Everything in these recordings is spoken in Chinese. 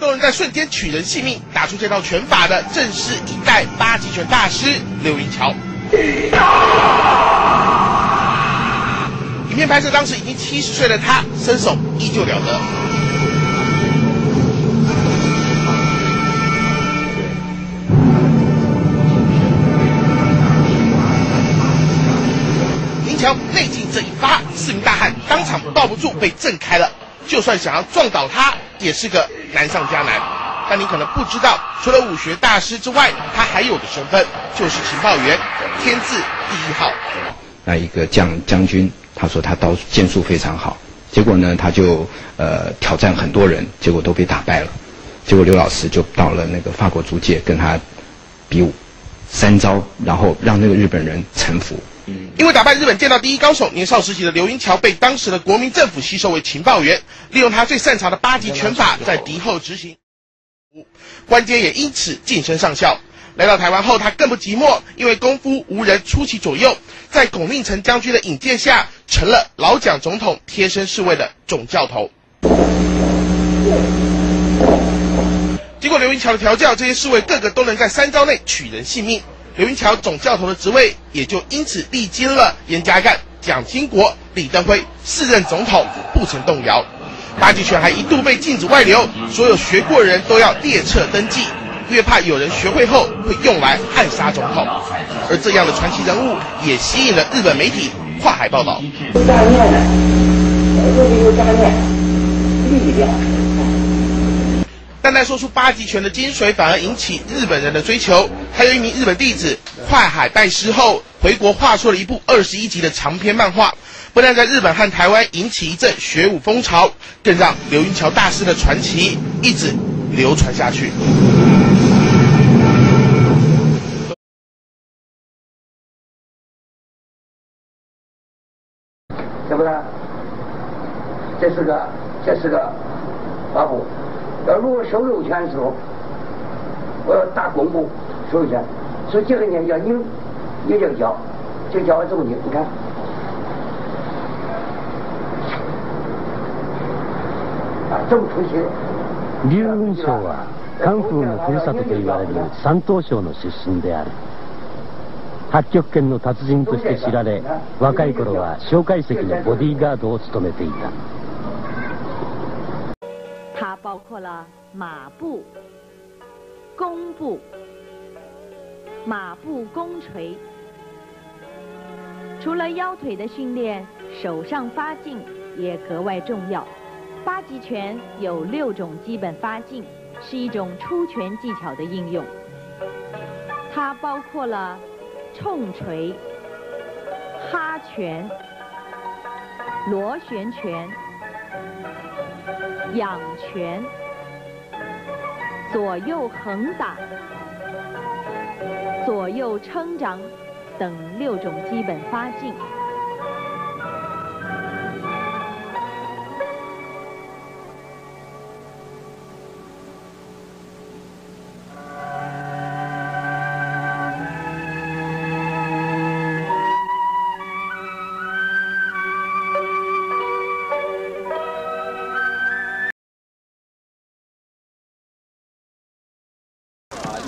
都能在瞬间取人性命，打出这套拳法的，正是一代八极拳大师刘云桥。影片拍摄当时已经七十岁的他，身手依旧了得。林桥内劲这一发，四名大汉当场抱不住，被震开了。就算想要撞倒他，也是个难上加难。但你可能不知道，除了武学大师之外，他还有个身份，就是情报员，天字第一号。那一个将将军，他说他刀剑术非常好，结果呢，他就呃挑战很多人，结果都被打败了。结果刘老师就到了那个法国租界跟他比武三招，然后让那个日本人臣服。因为打败日本剑道第一高手，年少时期的刘英桥被当时的国民政府吸收为情报员，利用他最擅长的八极拳法在敌后执行，关阶也因此晋升上校。来到台湾后，他更不寂寞，因为功夫无人出其左右，在龚令成将军的引荐下，成了老蒋总统贴身侍卫的总教头。经过刘云桥的调教，这些侍卫个个都能在三招内取人性命。刘云桥总教头的职位也就因此历经了严家淦、蒋经国、李登辉四任总统不曾动摇。八极拳还一度被禁止外流，所有学过人都要列册登记，越怕有人学会后会用来暗杀总统。而这样的传奇人物也吸引了日本媒体跨海报道。单单说出八极拳的精髓，反而引起日本人的追求。还有一名日本弟子快海拜师后回国，画出了一部二十一集的长篇漫画，不但在日本和台湾引起一阵学武风潮，更让刘云桥大师的传奇一直流传下去。对不对？这是个，这是个老虎。要如果收肉钱的时候，我要打公布收肉钱，所以这个呢要拧，也叫教，这教怎么拧？你看，啊，这么出去。劉雲章はカンフーのふるさとと言われる山東省の出身である八極拳の達人として知られ若い頃は介石のボディーガードを務めていた包括了马步、弓步、马步弓锤。除了腰腿的训练，手上发劲也格外重要。八极拳有六种基本发劲，是一种出拳技巧的应用。它包括了冲锤、哈拳、螺旋拳。仰拳、左右横打、左右撑掌等六种基本发劲。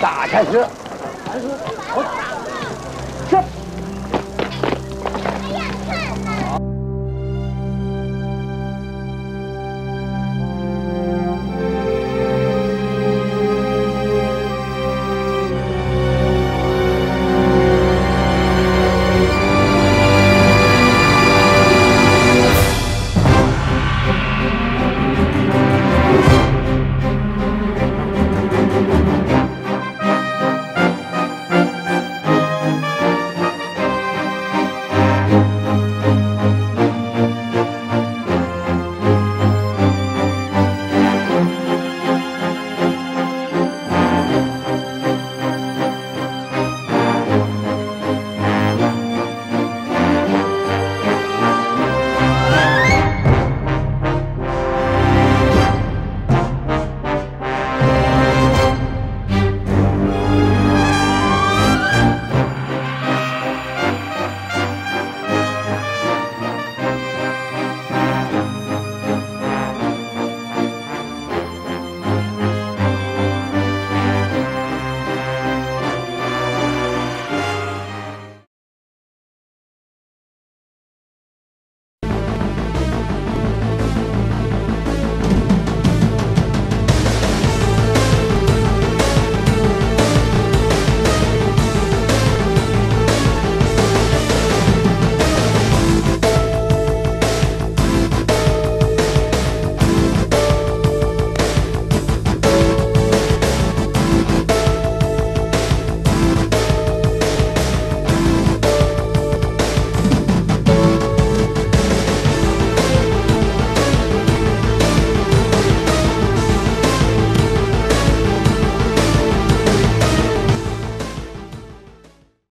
打开始，开始，